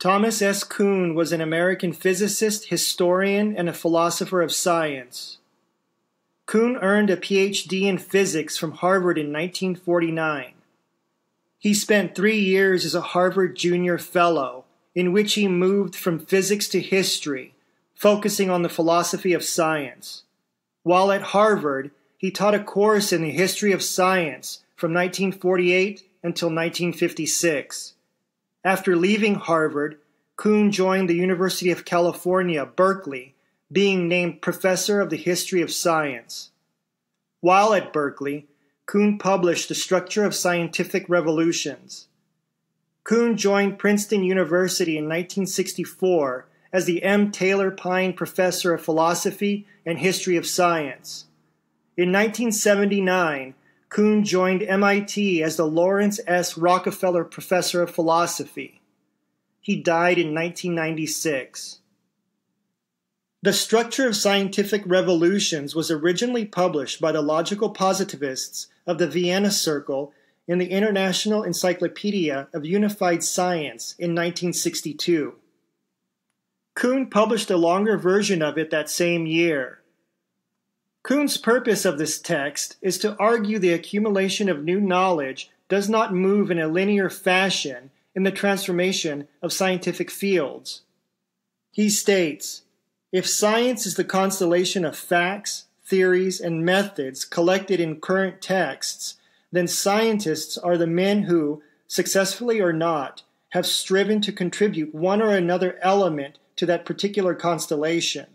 Thomas S. Kuhn was an American physicist, historian, and a philosopher of science. Kuhn earned a PhD in physics from Harvard in 1949. He spent three years as a Harvard Junior Fellow, in which he moved from physics to history, focusing on the philosophy of science. While at Harvard, he taught a course in the history of science from 1948 until 1956. After leaving Harvard, Kuhn joined the University of California, Berkeley, being named Professor of the History of Science. While at Berkeley, Kuhn published The Structure of Scientific Revolutions. Kuhn joined Princeton University in 1964 as the M. Taylor Pyne Professor of Philosophy and History of Science. In 1979, Kuhn joined MIT as the Laurance S. Rockefeller Professor of Philosophy. He died in 1996. The Structure of Scientific Revolutions was originally published by the logical positivists of the Vienna Circle in the International Encyclopedia of Unified Science in 1962. Kuhn published a longer version of it that same year. Kuhn's purpose of this text is to argue the accumulation of new knowledge does not move in a linear fashion in the transformation of scientific fields. He states If science is the constellation of facts, theories, and methods collected in current texts, then scientists are the men who, successfully or not, have striven to contribute one or another element to that particular constellation.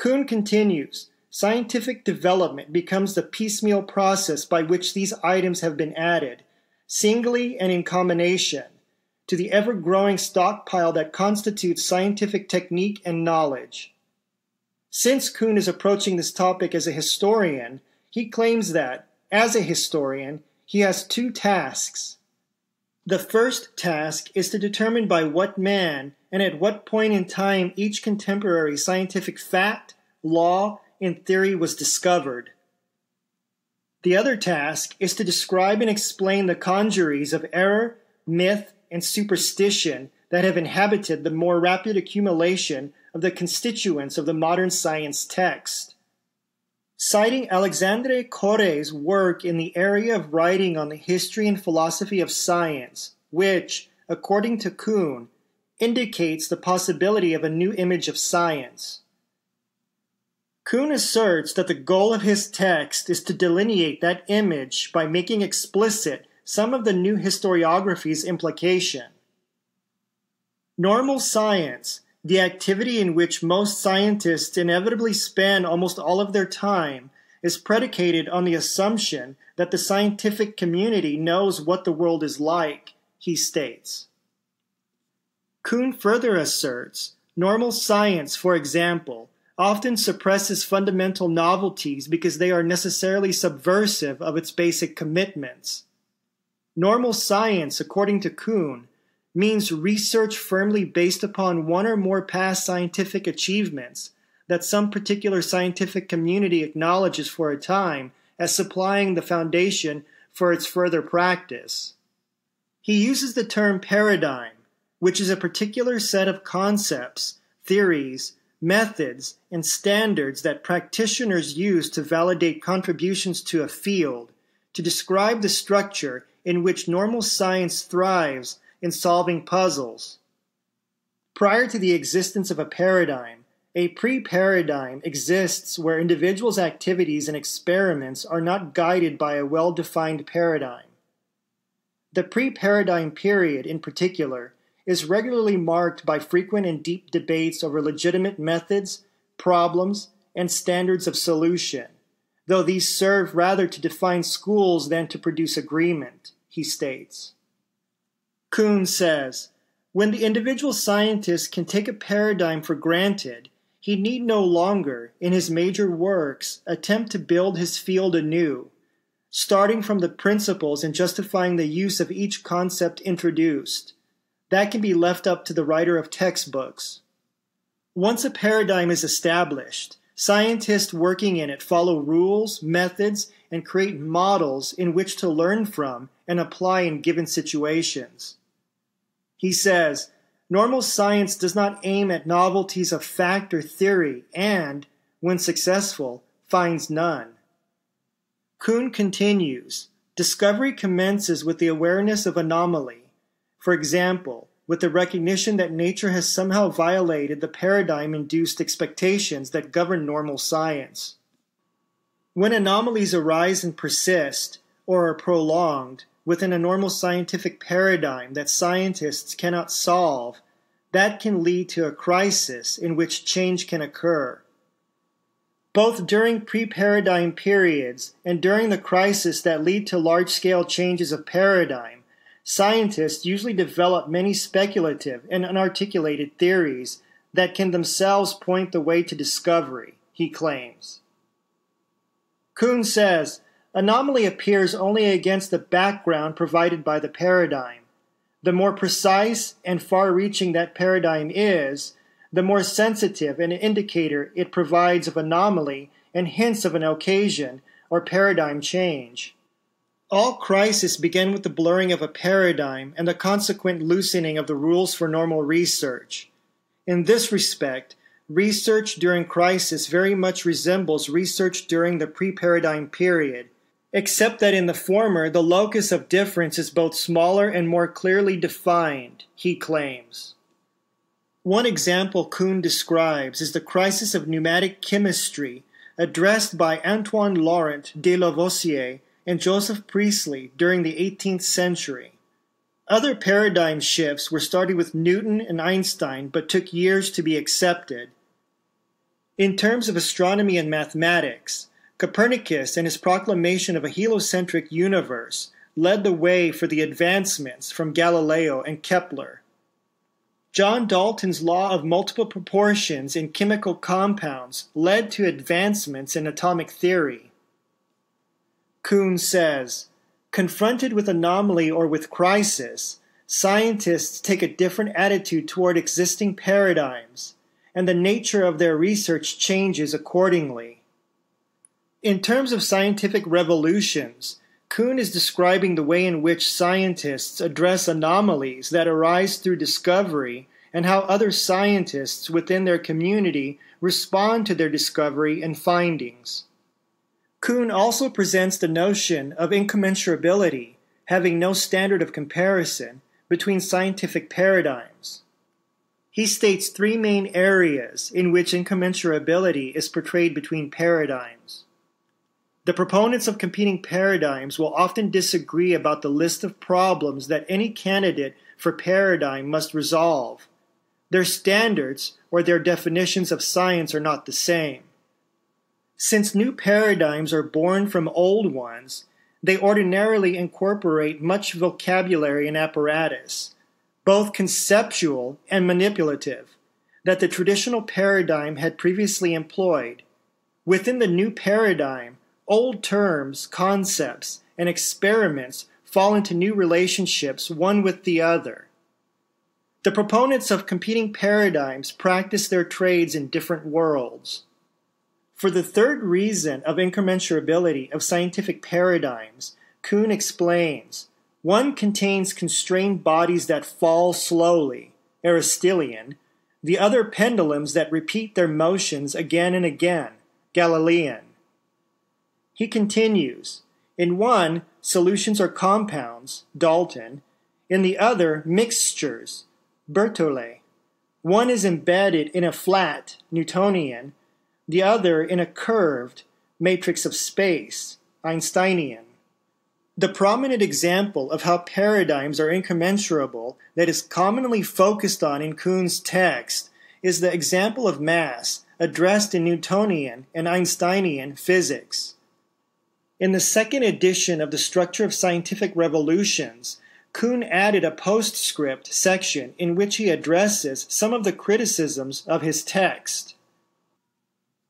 Kuhn continues scientific development becomes the piecemeal process by which these items have been added, singly and in combination, to the ever growing stockpile that constitutes scientific technique and knowledge. Since Kuhn is approaching this topic as a historian, he claims that, as a historian, he has two tasks. The first task is to determine by what man and at what point in time each contemporary scientific fact, law, and theory was discovered. The other task is to describe and explain the congeries of error, myth, and superstition that have inhabited the more rapid accumulation of the constituents of the modern science text. Citing Alexandre Koyré's work in the area of writing on the history and philosophy of science, which, according to Kuhn, indicates the possibility of a new image of science. Kuhn asserts that the goal of his text is to delineate that image by making explicit some of the new historiography's implication. Normal science, the activity in which most scientists inevitably spend almost all of their time, is predicated on the assumption that the scientific community knows what the world is like, he states. Kuhn further asserts normal science, for example, often suppresses fundamental novelties because they are necessarily subversive of its basic commitments. Normal science, according to Kuhn, means research firmly based upon one or more past scientific achievements that some particular scientific community acknowledges for a time as supplying the foundation for its further practice. He uses the term paradigm, which is a particular set of concepts, theories, methods, and standards that practitioners use to validate contributions to a field, to describe the structure in which normal science thrives in solving puzzles. Prior to the existence of a paradigm, a pre paradigm exists where individuals' activities and experiments are not guided by a well defined paradigm. The pre paradigm period, in particular, is regularly marked by frequent and deep debates over legitimate methods, problems, and standards of solution, though these serve rather to define schools than to produce agreement, he states. Kuhn says, when the individual scientist can take a paradigm for granted, he need no longer, in his major works, attempt to build his field anew, starting from the principles and justifying the use of each concept introduced that can be left up to the writer of textbooks. Once a paradigm is established, scientists working in it follow rules, methods, and create models in which to learn from and apply in given situations. He says, Normal science does not aim at novelties of fact or theory and, when successful, finds none. Kuhn continues Discovery commences with the awareness of anomaly. For example, with the recognition that nature has somehow violated the paradigm induced expectations that govern normal science. When anomalies arise and persist, or are prolonged, within a normal scientific paradigm that scientists cannot solve, that can lead to a crisis in which change can occur. Both during pre paradigm periods and during the crisis that lead to large scale changes of paradigm, scientists usually develop many speculative and unarticulated theories that can themselves point the way to discovery, he claims. Kuhn says anomaly appears only against the background provided by the paradigm. The more precise and far reaching that paradigm is, the more sensitive an indicator it provides of anomaly and hints of an occasion or paradigm change. All crises begin with the blurring of a paradigm and the consequent loosening of the rules for normal research. In this respect, research during crisis very much resembles research during the pre paradigm period, except that in the former the locus of difference is both smaller and more clearly defined, he claims. One example Kuhn describes is the crisis of pneumatic chemistry addressed by Antoine Laurent de Lavoisier and Joseph Priestley during the 18th century. Other paradigm shifts were started with Newton and Einstein but took years to be accepted. In terms of astronomy and mathematics, Copernicus and his proclamation of a heliocentric universe led the way for the advancements from Galileo and Kepler. John Dalton's law of multiple proportions in chemical compounds led to advancements in atomic theory. Kuhn says, confronted with anomaly or with crisis, scientists take a different attitude toward existing paradigms, and the nature of their research changes accordingly. In terms of scientific revolutions, Kuhn is describing the way in which scientists address anomalies that arise through discovery and how other scientists within their community respond to their discovery and findings. Kuhn also presents the notion of incommensurability, having no standard of comparison, between scientific paradigms. He states three main areas in which incommensurability is portrayed between paradigms. The proponents of competing paradigms will often disagree about the list of problems that any candidate for paradigm must resolve. Their standards or their definitions of science are not the same. Since new paradigms are born from old ones, they ordinarily incorporate much vocabulary and apparatus, both conceptual and manipulative, that the traditional paradigm had previously employed. Within the new paradigm, Old terms, concepts, and experiments fall into new relationships one with the other. The proponents of competing paradigms practice their trades in different worlds. For the third reason of incommensurability of scientific paradigms, Kuhn explains one contains constrained bodies that fall slowly, Aristotelian, the other pendulums that repeat their motions again and again, Galilean. He continues In one, solutions are compounds, Dalton. In the other, mixtures, Berthollet. One is embedded in a flat, Newtonian, the other in a curved matrix of space, Einsteinian. The prominent example of how paradigms are incommensurable that is commonly focused on in Kuhn's text is the example of mass addressed in Newtonian and Einsteinian physics. In the second edition of the Structure of Scientific Revolutions, Kuhn added a postscript section in which he addresses some of the criticisms of his text.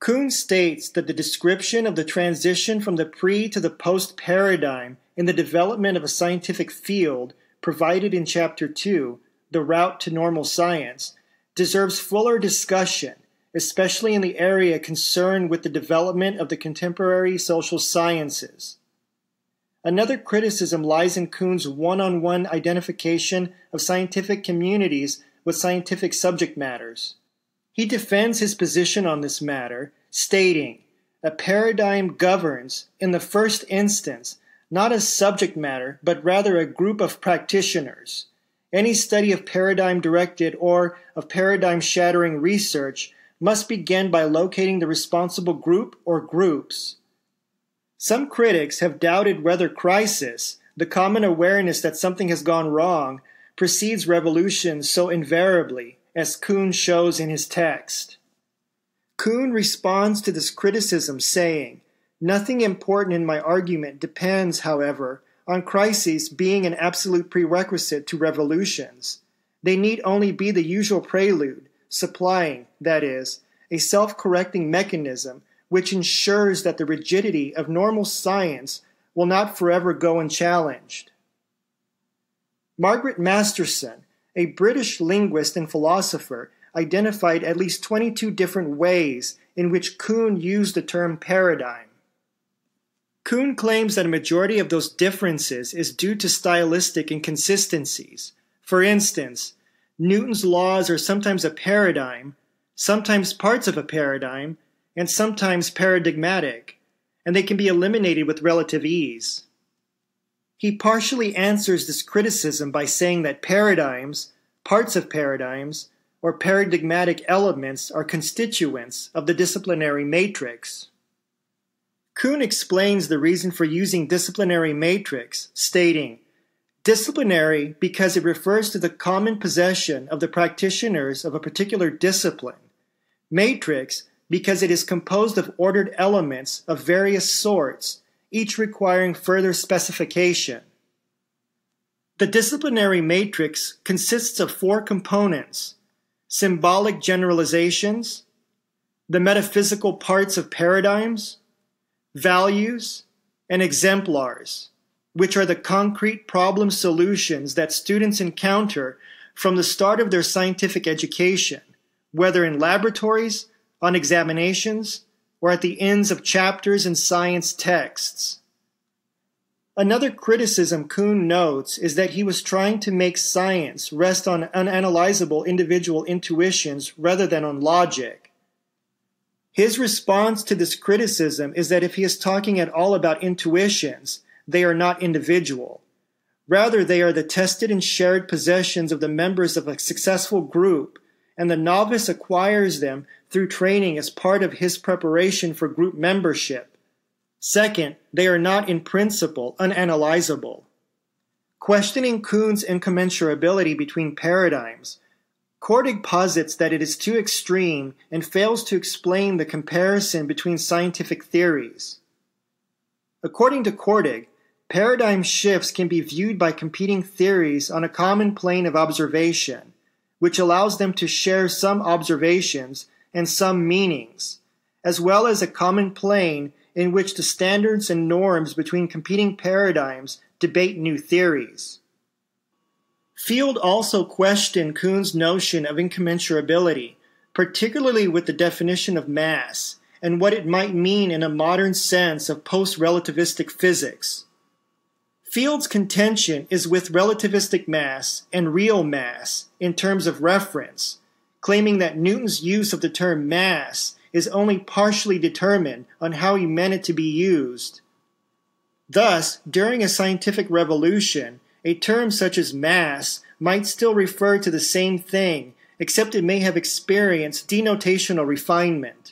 Kuhn states that the description of the transition from the pre to the post paradigm in the development of a scientific field provided in Chapter 2, The Route to Normal Science, deserves fuller discussion especially in the area concerned with the development of the contemporary social sciences. Another criticism lies in Kuhn's one on one identification of scientific communities with scientific subject matters. He defends his position on this matter, stating, A paradigm governs, in the first instance, not a subject matter, but rather a group of practitioners. Any study of paradigm directed or of paradigm shattering research must begin by locating the responsible group or groups. Some critics have doubted whether crisis, the common awareness that something has gone wrong, precedes revolution so invariably, as Kuhn shows in his text. Kuhn responds to this criticism saying, Nothing important in my argument depends, however, on crises being an absolute prerequisite to revolutions. They need only be the usual prelude, supplying, that is, a self correcting mechanism which ensures that the rigidity of normal science will not forever go unchallenged. Margaret Masterson, a British linguist and philosopher, identified at least 22 different ways in which Kuhn used the term paradigm. Kuhn claims that a majority of those differences is due to stylistic inconsistencies. For instance, Newton's laws are sometimes a paradigm, sometimes parts of a paradigm, and sometimes paradigmatic, and they can be eliminated with relative ease. He partially answers this criticism by saying that paradigms, parts of paradigms, or paradigmatic elements are constituents of the disciplinary matrix. Kuhn explains the reason for using disciplinary matrix, stating, Disciplinary because it refers to the common possession of the practitioners of a particular discipline. Matrix because it is composed of ordered elements of various sorts, each requiring further specification. The disciplinary matrix consists of four components symbolic generalizations, the metaphysical parts of paradigms, values, and exemplars, which are the concrete problem solutions that students encounter from the start of their scientific education, whether in laboratories on examinations, or at the ends of chapters in science texts. Another criticism Kuhn notes is that he was trying to make science rest on unanalyzable individual intuitions rather than on logic. His response to this criticism is that if he is talking at all about intuitions, they are not individual. Rather, they are the tested and shared possessions of the members of a successful group, and the novice acquires them through training as part of his preparation for group membership. Second, they are not in principle unanalyzable. Questioning Kuhn's incommensurability between paradigms, Kordig posits that it is too extreme and fails to explain the comparison between scientific theories. According to Kordig, paradigm shifts can be viewed by competing theories on a common plane of observation, which allows them to share some observations and some meanings, as well as a common plane in which the standards and norms between competing paradigms debate new theories. Field also questioned Kuhn's notion of incommensurability, particularly with the definition of mass and what it might mean in a modern sense of post relativistic physics. Field's contention is with relativistic mass and real mass in terms of reference, claiming that Newton's use of the term mass is only partially determined on how he meant it to be used. Thus, during a scientific revolution, a term such as mass might still refer to the same thing, except it may have experienced denotational refinement.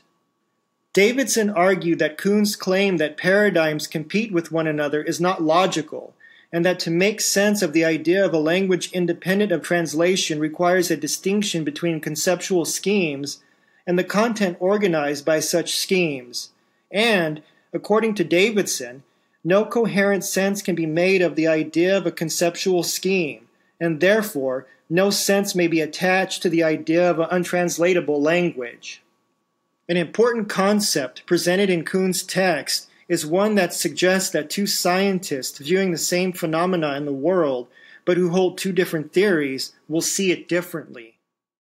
Davidson argued that Kuhn's claim that paradigms compete with one another is not logical, and that to make sense of the idea of a language independent of translation requires a distinction between conceptual schemes and the content organized by such schemes. And, according to Davidson, no coherent sense can be made of the idea of a conceptual scheme, and therefore no sense may be attached to the idea of an untranslatable language. An important concept presented in Kuhn's text is one that suggests that two scientists viewing the same phenomena in the world, but who hold two different theories, will see it differently.